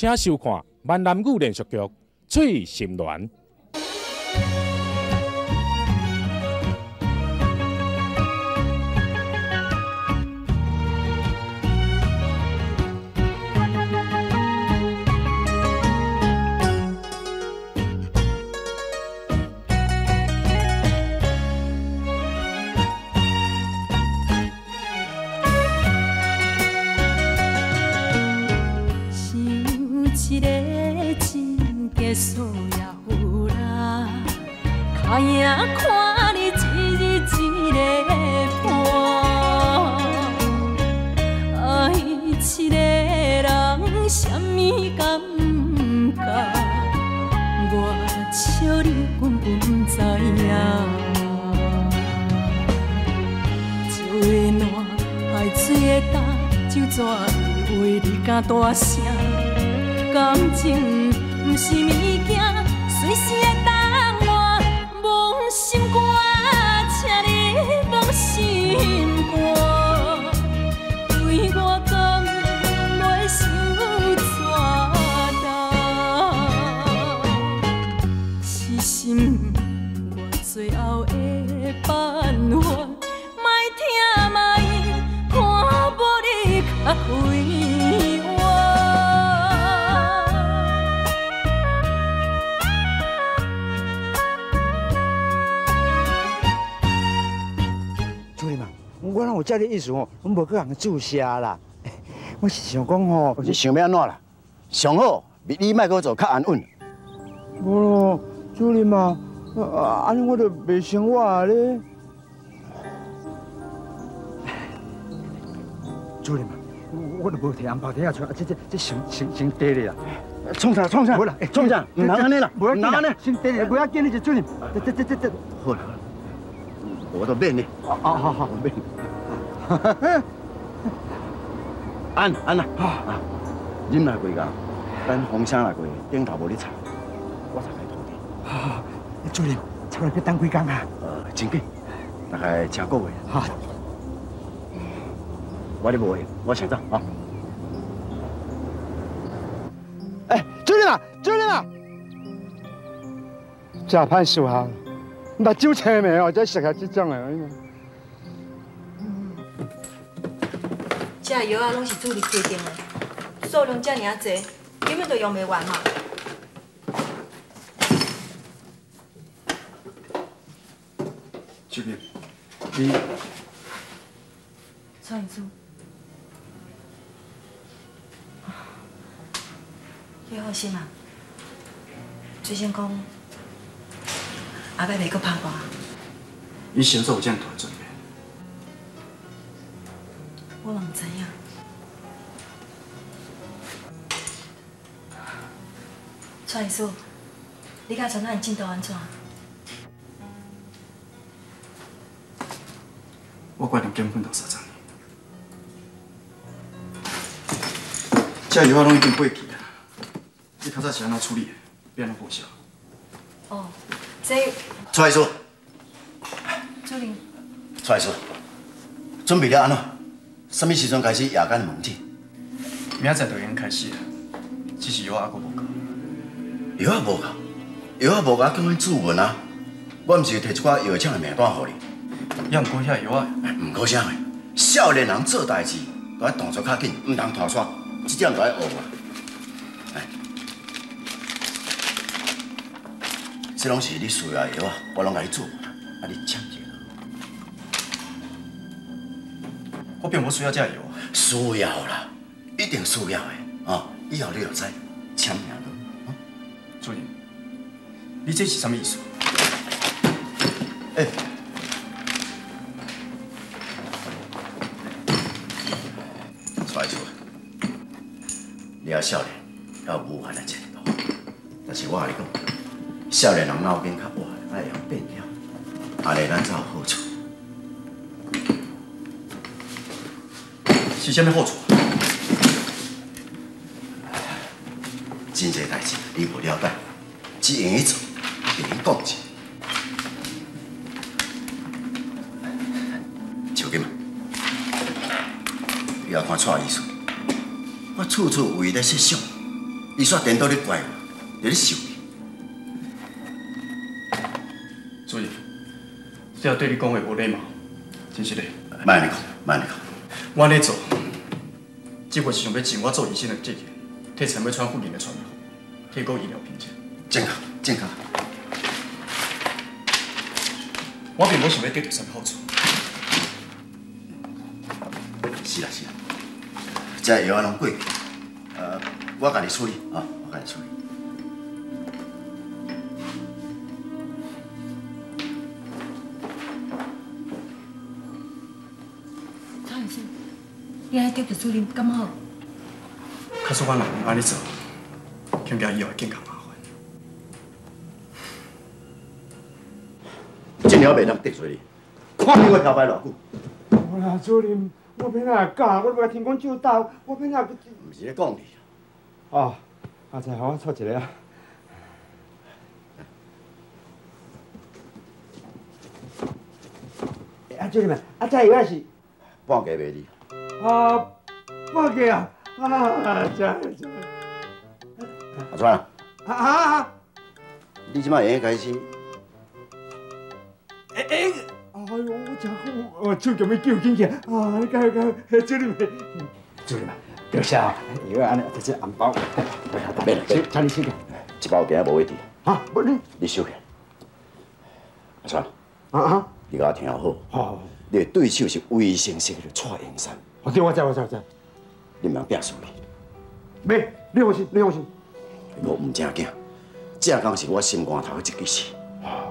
请收看闽南语连续剧《醉心鸾》。大声，感情不是物件，随时会当换。忘心肝，请你忘心肝，对我讲袂想怎担，是心我最后的办法，有这个意思哦，我无去人注射啦。我是想讲吼，你想要安怎啦？上好，你卖去做较安稳。无咯，主任嘛，啊，安尼我就袂生活咧。主任嘛，我都无摕红包袋出，这这这先先先得了啦。创啥创啥？好啦，创啥？唔能安尼啦，唔能安尼，先得了，不要紧，你就主任。这这这这，好啦，我都免你。啊啊好好免。安安啦，忍来几工，等风声来过，顶头无你吵，我才来拖地。好，主任，出来要等几工啊？呃，真紧，大概请个月。好，我哩无闲，我先走啊。哎，主任啊，主任啊，这歹事啊，目睭青眉哦，这适合这种的。这药啊，拢是主任规定的，数量这尔济，根本就用袂完嘛。主任，你蔡医生，你放心啊，最先讲，阿伯袂阁拍我。你先做这样大准备。我嘛唔知影。蔡医师，你甲陈汉进度安怎？我决定减分到三十年。这药啊拢已经过期了，你较早是安怎处理的？变安怎报销？哦，这蔡医师，主任，蔡医师，准备了安怎？什么时阵开始夜间门诊？明仔载就已经开始了，只是药还阁无够。药啊无够，药啊无够，叫阮注文啊！我毋是摕一寡药厂的名单给你，要毋过遐药啊？毋过啥个？少年人做代志，都要动作较紧，毋通拖拖，即点都要学啊！哎，这拢是你需要的药啊，我拢甲你做，啊你签一个。我并无需要这药。需要啦，一定需要的啊！以后你就知签名了。主任，你这是什么意思？哎，出来出来！你要少年，要无限的前途。但是我跟你讲，少年人脑筋较活，爱用变调，安尼咱才有好处。是啥物好处？真侪代志你无了解，只用去做，给你讲者。就咁嘛，你要看错意思，我处处为你设想，伊煞颠倒咧怪我，伫咧受你。所以，这对你讲话无礼貌，真是的。莫安尼讲，莫安尼讲。我安尼做，只不过是想要尽我做医生的责任，替陈美川附近的传媒提高医疗品质。正确，正确。我并无想要得到什么好处。是啦是啦，这药啊拢过去，呃，我家己处理啊，我家己处理。你安尼对着主任敢好？可是我若唔安尼做，恐惊以后会更加麻烦。这鸟袂当得罪你，看你我漂白偌久，我啦，主任，我免哪会教，我袂听讲就斗，我免哪会。毋是咧讲你。哦，啊，再互我撮一个啊。啊，主任啊，啊，这药是半价卖你，啊，半价啊，啊，这这，阿川啊，啊啊啊！你即摆会开始，哎哎，哎呦，我真好，我手叫要救紧去啊！你加油加油，主任，主任啊，多谢啊，药安尼，这是红包，别了，请请你收起。一包今仔无问题，啊，不你你收起。阿川，啊啊，你甲我听好，好，你的对手是威声色的蔡英山，我知我知我知我知，你毋通拼输你。没，你放心，你放心。我毋正惊，正讲是我心肝头的一支刺，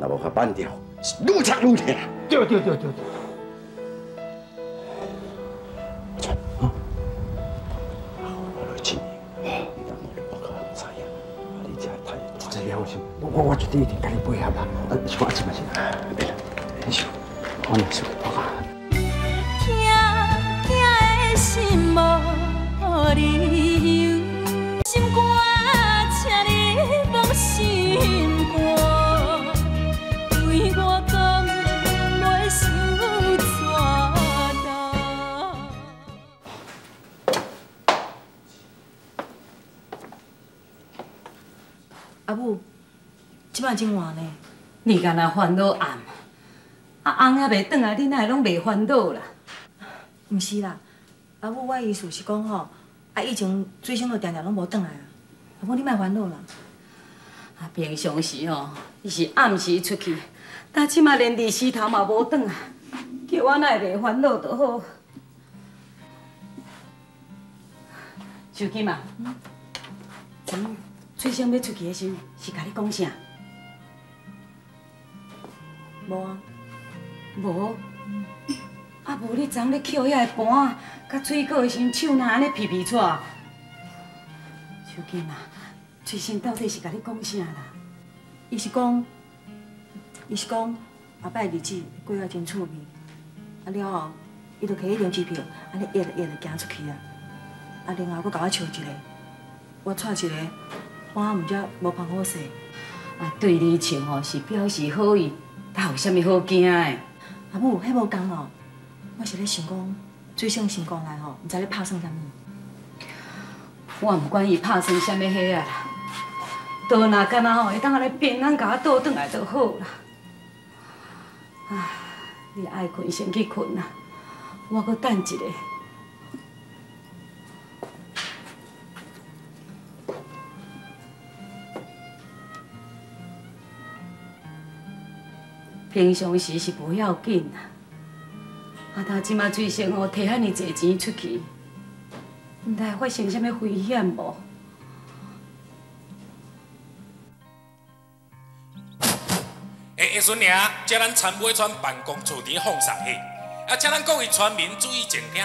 若无甲扳掉，是愈插愈痛。对对对对对。我我绝对一定跟你配合啦。啊，说啊，这嘛是，别了，你收，我来收，无理由，心肝，请你放心肝，对我敢袂受怎担？阿母，即摆真晚呢？你敢若烦恼暗，啊翁还袂转来，恁哪会拢袂烦恼啦？毋是啦，阿母，我意思是讲吼，啊以前水星都常常拢无转来啊。阿母，你莫烦恼啦。啊，平常时哦，伊是暗时出去，但即马连日时头嘛无转来，叫我哪会袂烦恼就好。手机嘛，嗯水星要出去的时候，是甲你讲啥？无啊，无。你昨昏咧捡遐个盘啊，甲水果的时阵，手哪安尼皮皮喘？手机嘛，水星到底是甲你讲啥啦？伊是讲，伊是讲后摆日子过啊真趣味，啊了后，伊就摕迄张支票，安尼约约就行出去啊。啊，然后佫甲我笑一个，我带一个，我毋则无芳好势。啊，对你笑吼是表示好意，哪有啥物好惊的？阿母，迄无共哦，我是咧想讲，水星心肝内吼，毋知咧拍算啥物。我毋管伊拍算啥物货啊啦，倒若干若吼会当安尼平安甲我倒转来就好啦。唉，你爱困先去困啦，我搁等一下。平常时是无要紧啦，啊，他即马最先吼摕遐尼济钱出去，毋知会发生啥物危险无？下下孙娘，这咱参尾村办公处伫放送去，啊，请咱各位村民注意静听。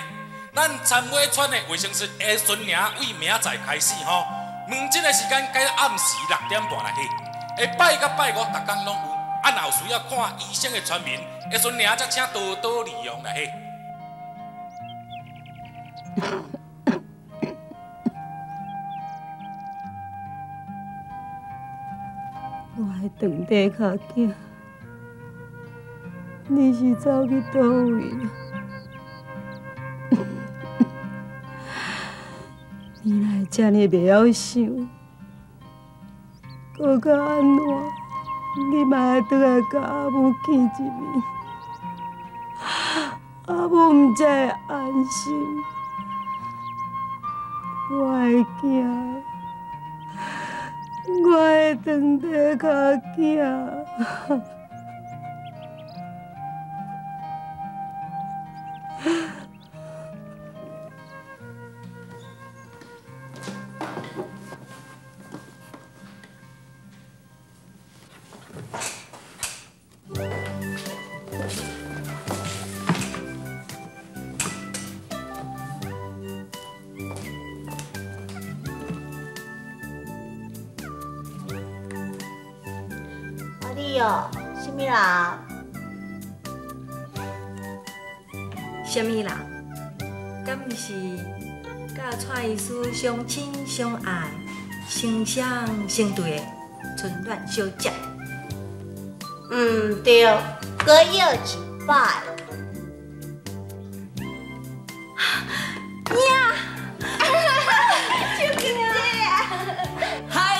咱参尾村的卫生室下孙娘为明仔载开始吼，门诊的时间改暗时六点半来去，下拜到拜五逐工拢有。啊，若有需要看医生的村民，下孙娘则请多多利用来去。我的长弟脚囝，你是走去倒位啊？你哪会这么袂晓想？搁较安怎，你嘛会倒来甲阿母见一面，阿母毋才会安心。我会惊，我会长地较惊。哦，什么人？什么人？敢毋是甲蔡医师相亲相爱、相相相对的春暖小姐？嗯，对，搁要一摆。嗨，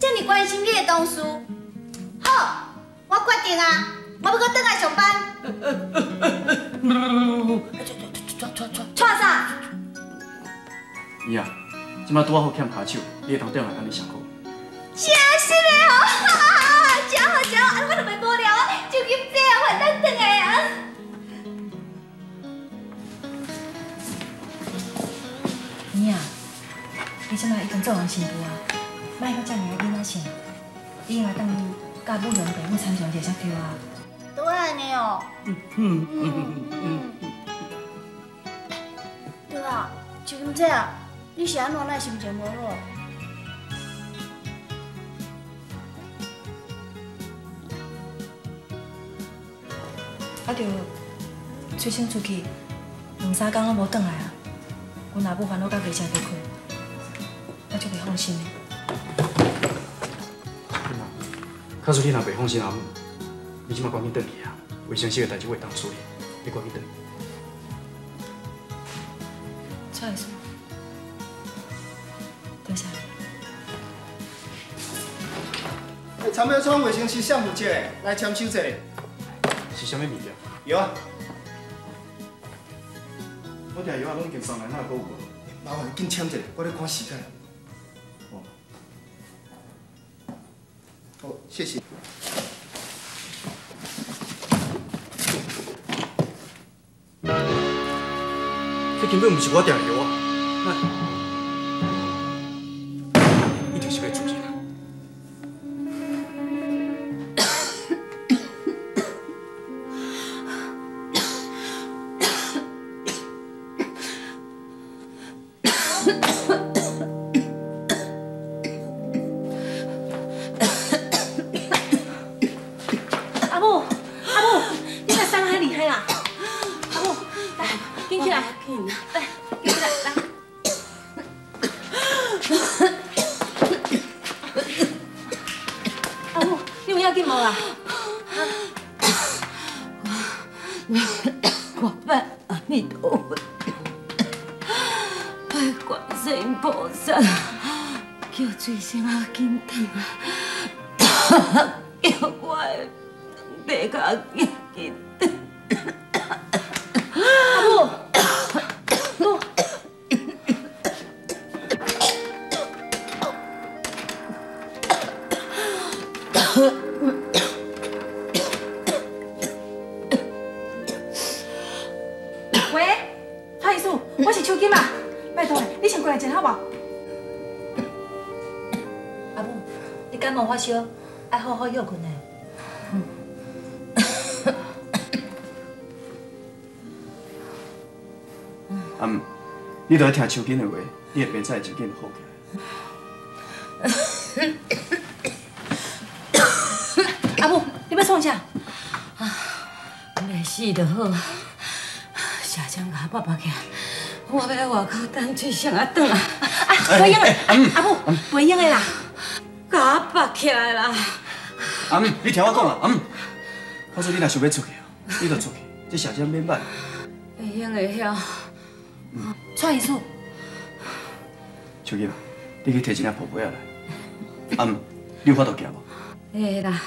这么关心你的同事。好，我决定啊，我要搁倒来上班。创啥？伊啊，即摆拄好欠骹手，你会当倒来安尼上好。真是的哦，真好真好，我就袂无聊啊，就今这啊，我当转来啊。你啊，你即摆已经做人新妇啊，莫搁遮尔啊囡仔性，你应该当甲母娘爸母参详者才对啊。都安尼哦。嗯嗯嗯嗯嗯。对啊，就咁这啊，你是安怎奈心情无好？啊着催生出去，两三天拢无转来啊。阮阿母烦恼甲袂食得困，我就袂放心的。假使你若袂放心阿母，你即摆赶紧转去啊！卫生室的代志我会当处理，你赶紧转。蔡医师，多谢你。哎，参谋厂卫生室项目姐来签手者，是啥物物件？有啊，我订药啊拢已经送来，哪会有无？麻烦紧签者，我咧看时间。谢谢。这根本不是我订的最起码给你等啊。爱好好休困呢。啊姆，你都要听秋瑾的话，你会变再真紧好起来。阿母，你要创啥？没死就好。社长甲我爸爸起来，我要来外口等水声啊转啊！啊，袂用的，阿母，袂用的啦。甲我爸起来啦！阿姆，你听我讲啊，阿姆，我说你若想要出去哦，你就出去，这小姐免办。会晓会晓。蔡医师，秋瑾，你去摕一领布被仔来。阿姆，你有法度行无？会啦。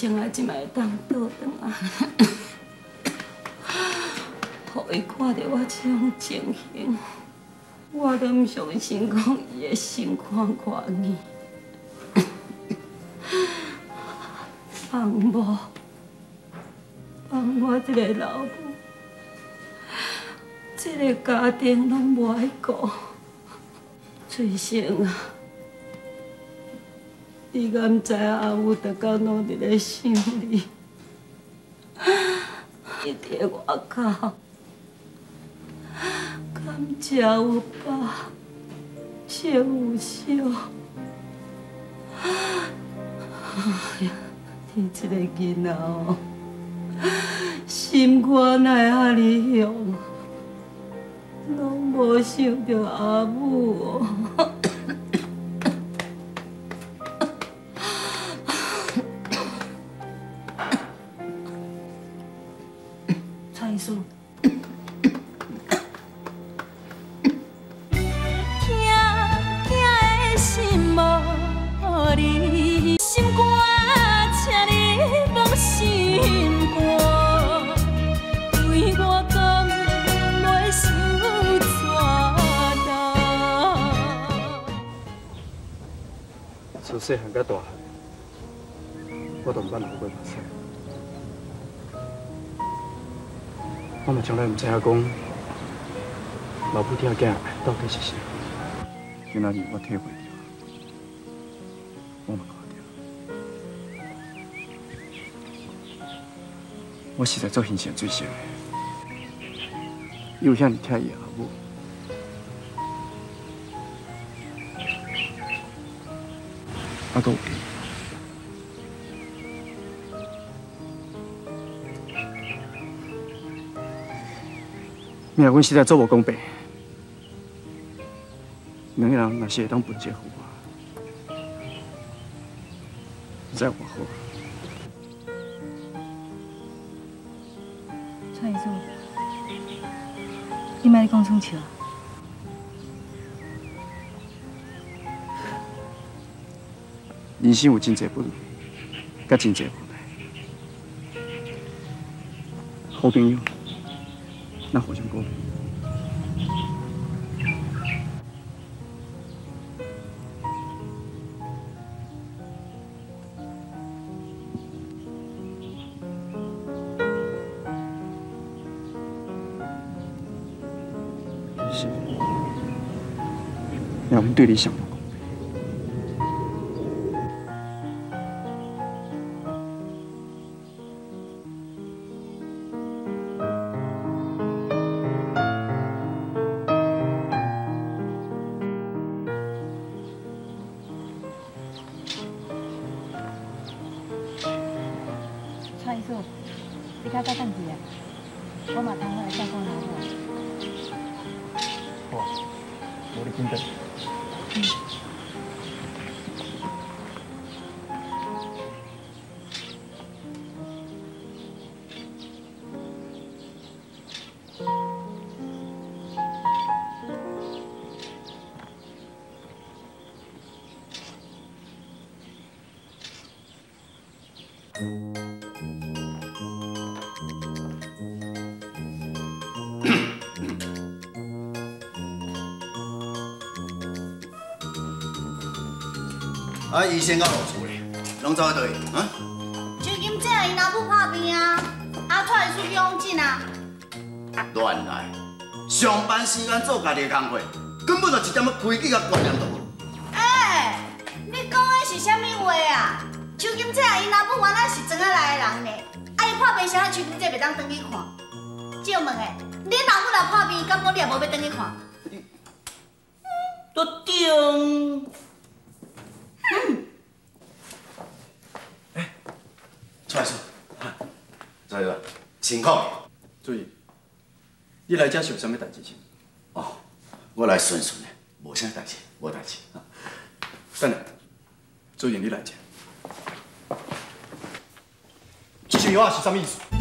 生啊，即摆当倒转啊，互伊看到我这种情形，我都毋相信讲伊会心宽宽呢。放无，放我这个老母。这个家庭拢无爱顾，翠生啊，你敢知影阿母逐工拢伫咧想你，伊伫外口，敢食有饱，穿有烧。哎呀，你这个囡仔哦，心肝哪会遐尼凶？拢无想着阿母哦。从细汉到大汉，我都毋捌流过目屎。我嘛从来毋知影讲，老母疼囝到底是啥。今仔日我体会到，我嘛看到，我实在做形象最少的，伊有遐尼疼伊阿母。啊，都有伊。命阮实在做无公平，两个人若是会当分这互我，再偌好。蔡医生，你莫咧讲创笑。人生有真侪本，甲真侪无奈。好朋友，咱互相鼓励。是，让我们对你想啊，医生甲护士咧，拢走去倒去？啊？邱金正伊老母拍病啊，啊，出来输去往进啊。乱来！上班时间做家己的工课，根本就一点仔规矩甲观念都无。哎，你讲的是啥物话啊？邱金正伊老母原来是庄仔来的人呢，啊伊破病时啊，邱金姐袂当转去看。借问诶，你老母若破病，敢讲你也无要转去看？都对。蔡叔，蔡叔，情况。注意，你来家是有啥物代志？哦，我来顺顺的，无啥代志，无代志。等下，注意你来这，这些话是什么意思？